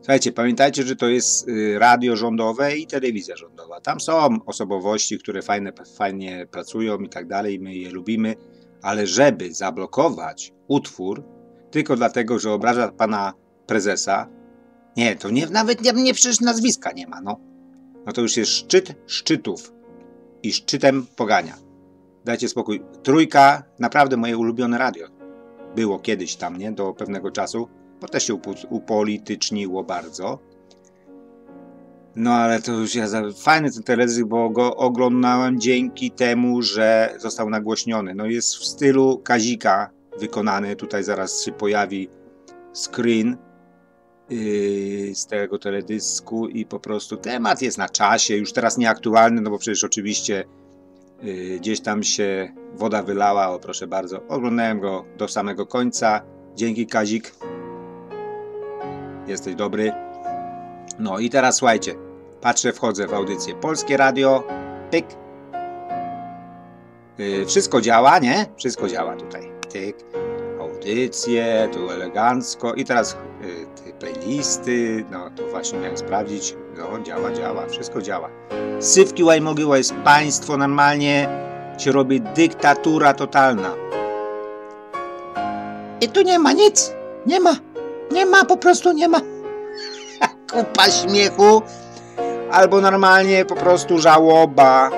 Słuchajcie, pamiętajcie, że to jest y, radio rządowe i telewizja rządowa. Tam są osobowości, które fajne, fajnie pracują i tak dalej, my je lubimy, ale żeby zablokować utwór tylko dlatego, że obraża pana prezesa, nie, to nie, nawet nie, nie przecież nazwiska nie ma, no. No to już jest szczyt szczytów i szczytem pogania. Dajcie spokój. Trójka, naprawdę moje ulubione radio. Było kiedyś tam, nie? Do pewnego czasu bo też się upolityczniło bardzo. No ale to już ja za... fajny ten teledysk, bo go oglądałem dzięki temu, że został nagłośniony. No jest w stylu Kazika wykonany. Tutaj zaraz się pojawi screen yy, z tego teledysku i po prostu temat jest na czasie, już teraz nieaktualny, no bo przecież oczywiście yy, gdzieś tam się woda wylała, o proszę bardzo. Oglądałem go do samego końca. Dzięki Kazik jesteś dobry. No i teraz słuchajcie, patrzę, wchodzę w audycję Polskie Radio, pyk. Yy, wszystko działa, nie? Wszystko działa tutaj. Tyk. Audycje, tu elegancko. I teraz yy, te playlisty, no to właśnie miałem sprawdzić. No, działa, działa, wszystko działa. Sywki Łajmogiła jest państwo, normalnie się robi dyktatura totalna. I tu nie ma nic. Nie ma. Nie ma, po prostu nie ma. Kupa śmiechu. Albo normalnie po prostu żałoba.